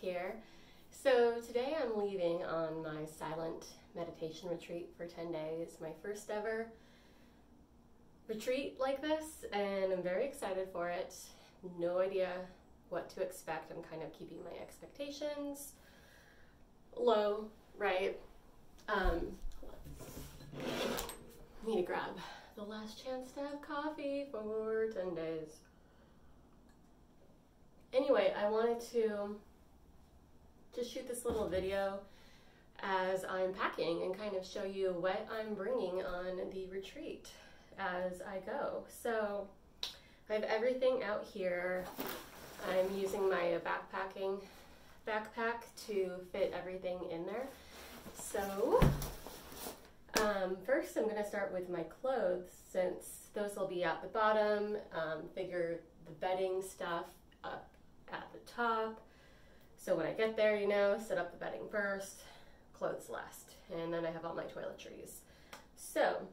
Here. So today I'm leaving on my silent meditation retreat for 10 days, my first ever retreat like this, and I'm very excited for it. No idea what to expect. I'm kind of keeping my expectations low, right? Um, need to grab the last chance to have coffee for 10 days. Anyway, I wanted to just shoot this little video as I'm packing and kind of show you what I'm bringing on the retreat as I go. So I have everything out here. I'm using my backpacking backpack to fit everything in there. So um, first I'm going to start with my clothes since those will be at the bottom. Um, figure the bedding stuff up at the top. So when I get there, you know, set up the bedding first, clothes last, and then I have all my toiletries. So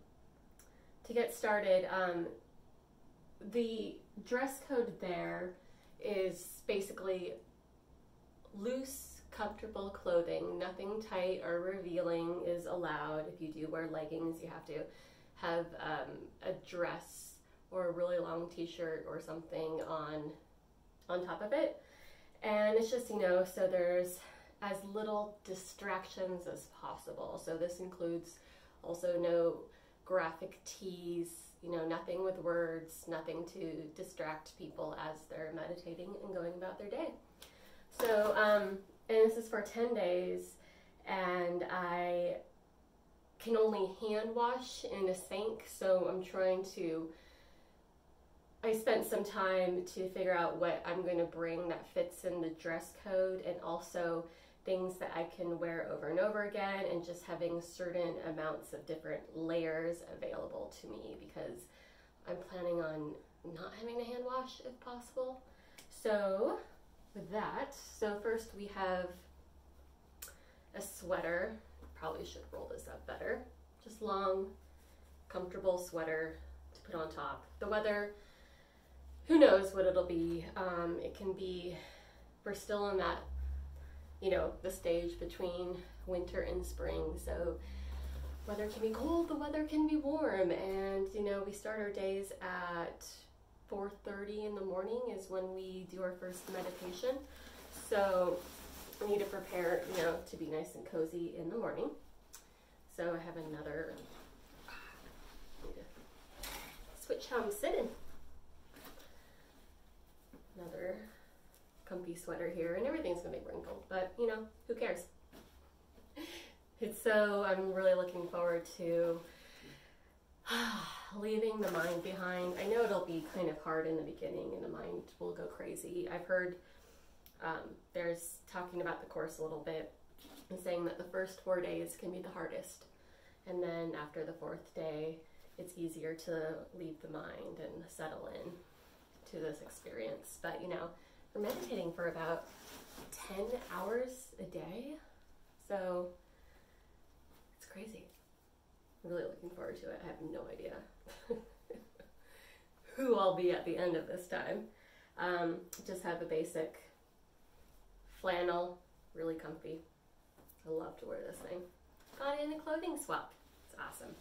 to get started, um, the dress code there is basically loose, comfortable clothing. Nothing tight or revealing is allowed. If you do wear leggings, you have to have um, a dress or a really long t-shirt or something on on top of it. And it's just, you know, so there's as little distractions as possible. So this includes also no graphic tees, you know, nothing with words, nothing to distract people as they're meditating and going about their day. So, um, and this is for 10 days, and I can only hand wash in a sink, so I'm trying to. I spent some time to figure out what I'm going to bring that fits in the dress code and also things that I can wear over and over again and just having certain amounts of different layers available to me because I'm planning on not having to hand wash if possible. So with that, so first we have a sweater. Probably should roll this up better. Just long, comfortable sweater to put on top. The weather, who knows what it'll be. Um, it can be, we're still in that you know, the stage between winter and spring. So weather can be cold, the weather can be warm. And, you know, we start our days at 4.30 in the morning is when we do our first meditation. So we need to prepare, you know, to be nice and cozy in the morning. So I have another, switch how I'm sitting. Another comfy sweater here and everything's gonna be wrinkled, but you know, who cares? It's so, I'm really looking forward to leaving the mind behind. I know it'll be kind of hard in the beginning and the mind will go crazy. I've heard um, there's talking about the course a little bit and saying that the first four days can be the hardest. And then after the fourth day, it's easier to leave the mind and settle in to this experience. But you know, we're meditating for about 10 hours a day. So it's crazy. I'm really looking forward to it. I have no idea who I'll be at the end of this time. Um, just have a basic flannel, really comfy. I love to wear this thing. Got in a clothing swap. It's awesome.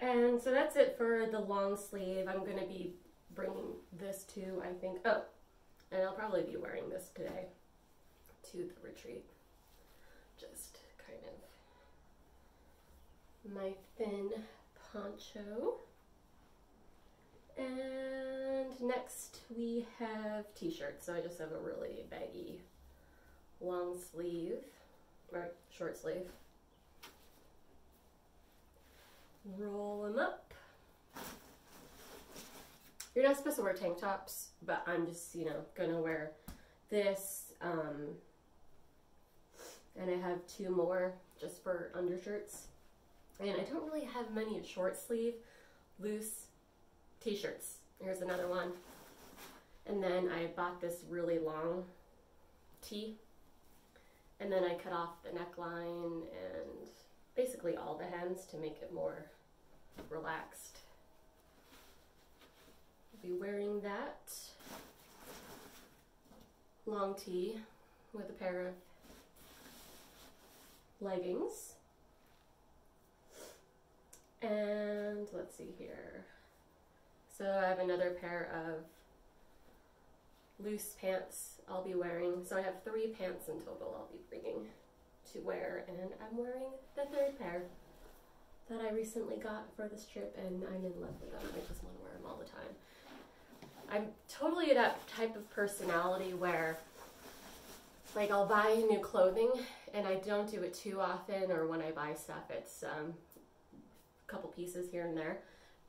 And so that's it for the long sleeve. I'm going to be bringing this to, I think, oh, and I'll probably be wearing this today to the retreat. Just kind of my thin poncho. And next we have t-shirts. So I just have a really baggy long sleeve, or short sleeve roll them up. You're not supposed to wear tank tops, but I'm just, you know, gonna wear this. Um, and I have two more just for undershirts. And I don't really have many short sleeve, loose t-shirts. Here's another one. And then I bought this really long tee. And then I cut off the neckline and basically all the hems to make it more relaxed. I'll be wearing that long tee with a pair of leggings. And let's see here. So I have another pair of loose pants I'll be wearing. So I have three pants in total I'll be bringing to wear and I'm wearing the third pair that I recently got for this trip and I'm in love with them. I just want to wear them all the time. I'm totally that type of personality where like I'll buy new clothing and I don't do it too often or when I buy stuff it's um, a couple pieces here and there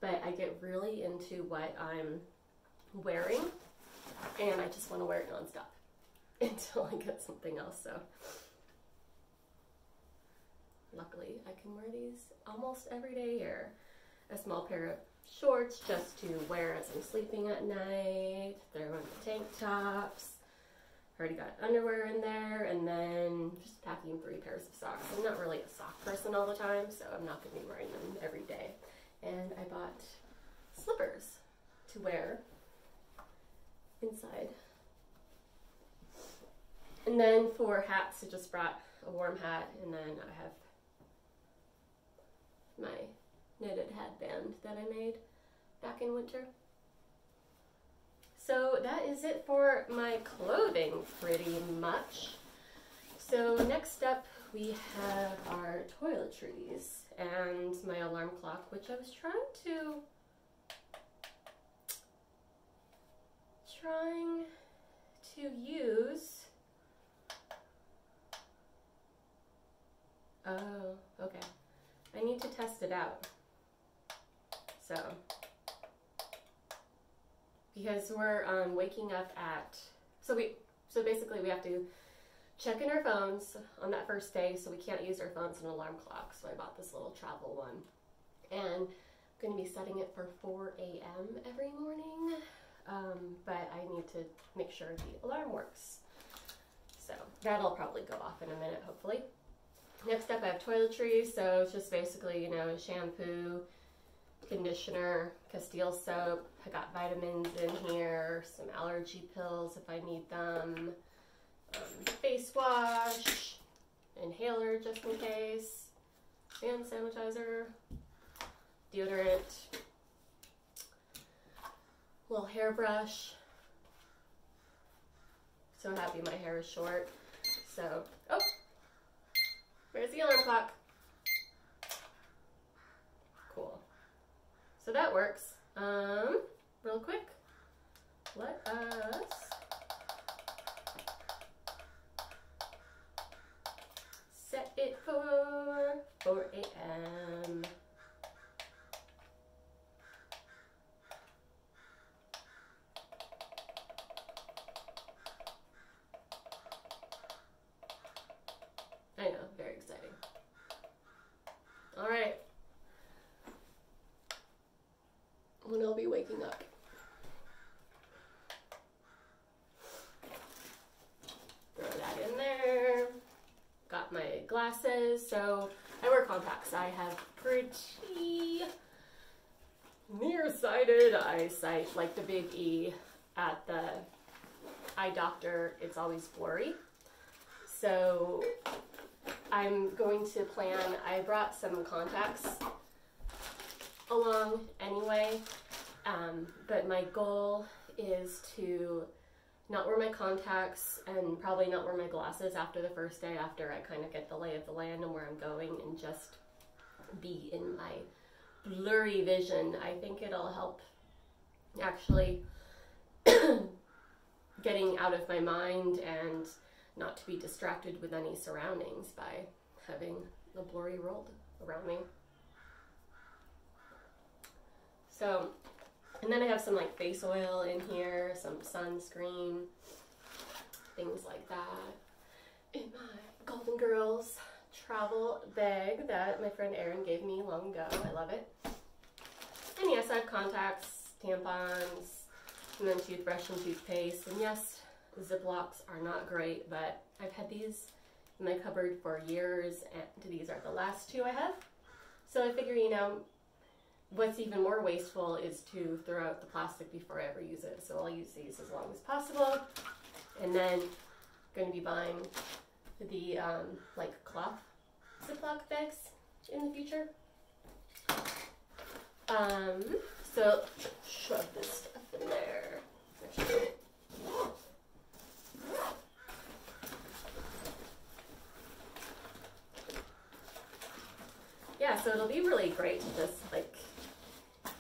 but I get really into what I'm wearing and I just want to wear it nonstop until I get something else so luckily I can wear these almost every day here a small pair of shorts just to wear as I'm sleeping at night throw in the tank tops already got underwear in there and then just packing three pairs of socks. I'm not really a sock person all the time, so I'm not going to be wearing them every day. And I bought slippers to wear inside. And then for hats, I just brought a warm hat and then I have my knitted headband that I made back in winter. So that is it for my clothing pretty much. So next up we have our toiletries and my alarm clock, which I was trying to trying to use. Oh, okay. I need to test it out. So because we're um, waking up at so we so basically we have to check in our phones on that first day so we can't use our phones and alarm clock so i bought this little travel one. And i'm going to be setting it for 4 a.m every morning um, but i need to make sure the alarm works. So that'll probably go off in a minute hopefully next up i have toiletries so it's just basically you know shampoo conditioner, Castile soap. I got vitamins in here, some allergy pills if I need them, um, face wash, inhaler just in case, hand sanitizer, deodorant, little hairbrush. So happy my hair is short. So, oh, where's the alarm clock? Cool. So that works. Um, real quick, let us set it for 4 a.m. I know, very exciting. All right. when I'll be waking up. Throw that in there. Got my glasses. So I wear contacts. I have pretty nearsighted eyesight, like the big E at the eye doctor. It's always blurry. So I'm going to plan, I brought some contacts along anyway. Um, but my goal is to not wear my contacts and probably not wear my glasses after the first day after I kind of get the lay of the land and where I'm going and just be in my blurry vision. I think it'll help actually getting out of my mind and not to be distracted with any surroundings by having the blurry world around me. So, and then I have some like face oil in here, some sunscreen, things like that. In my Golden Girls travel bag that my friend Erin gave me long ago. I love it. And yes, I have contacts, tampons, and then toothbrush and toothpaste. And yes, Ziplocs are not great, but I've had these in my cupboard for years, and these are the last two I have. So I figure, you know, what's even more wasteful is to throw out the plastic before I ever use it. So I'll use these as long as possible. And then I'm going to be buying the um, like cloth Ziploc bags in the future. Um, so shove this stuff in there. Yeah, so it'll be really great to just like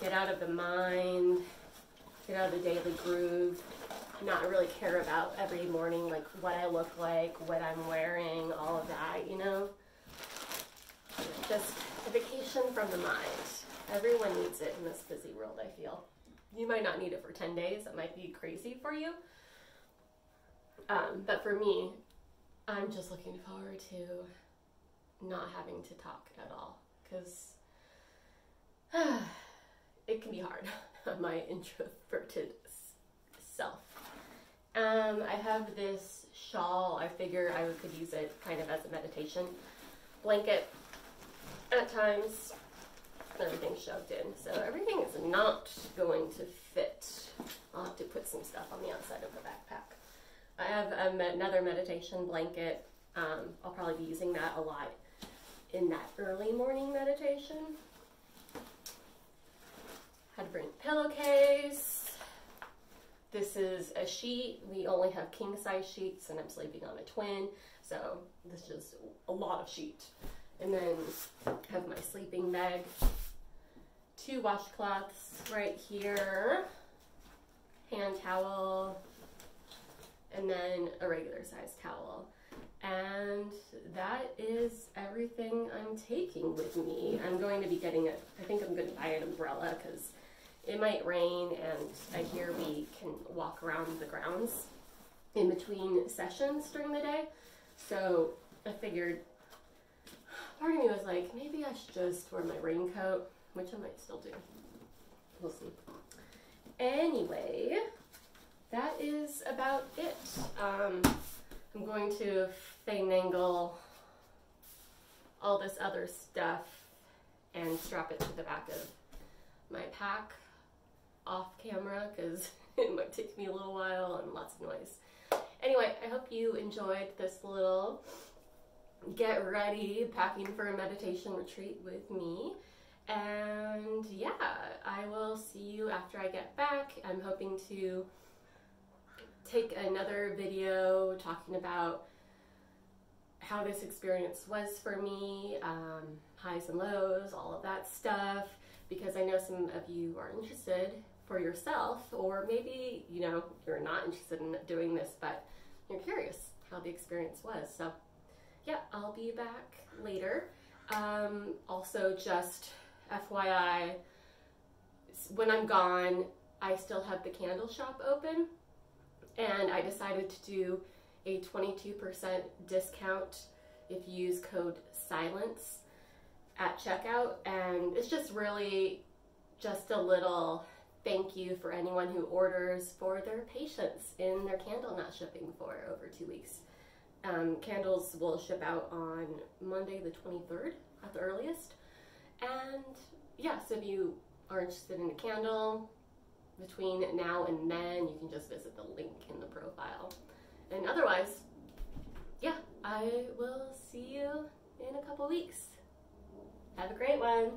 get out of the mind, get out of the daily groove, not really care about every morning like what I look like, what I'm wearing, all of that, you know? Just a vacation from the mind. Everyone needs it in this busy world, I feel. You might not need it for 10 days, that might be crazy for you. Um, but for me, I'm just looking forward to not having to talk at all because it can be hard my introverted self. Um, I have this shawl. I figure I could use it kind of as a meditation blanket at times. Everything's shoved in, so everything is not going to fit. I'll have to put some stuff on the outside of the backpack. I have another meditation blanket. Um, I'll probably be using that a lot in that early morning meditation. Had to bring pillowcase. This is a sheet. We only have king size sheets and I'm sleeping on a twin. So this is a lot of sheet. And then have my sleeping bag. Two washcloths right here. Hand towel. And then a regular size towel. And that is everything I'm taking with me. I'm going to be getting a, I think I'm going to buy an umbrella because it might rain and I hear we can walk around the grounds in between sessions during the day. So I figured, part of me was like, maybe I should just wear my raincoat, which I might still do. We'll see. Anyway, that is about it. Um, I'm going to finagle all this other stuff and strap it to the back of my pack off camera because it might take me a little while and lots of noise. Anyway, I hope you enjoyed this little get ready packing for a meditation retreat with me. And yeah, I will see you after I get back. I'm hoping to take another video talking about how this experience was for me, um, highs and lows, all of that stuff, because I know some of you are interested for yourself, or maybe, you know, you're not interested in doing this, but you're curious how the experience was. So, yeah, I'll be back later. Um, also, just FYI, when I'm gone, I still have the candle shop open and I decided to do a 22% discount if you use code SILENCE at checkout and it's just really just a little thank you for anyone who orders for their patience in their candle not shipping for over two weeks. Um, candles will ship out on Monday the 23rd at the earliest. And yeah, so if you are interested in a candle, between now and then, you can just visit the link in the profile. And otherwise, yeah, I will see you in a couple weeks. Have a great one.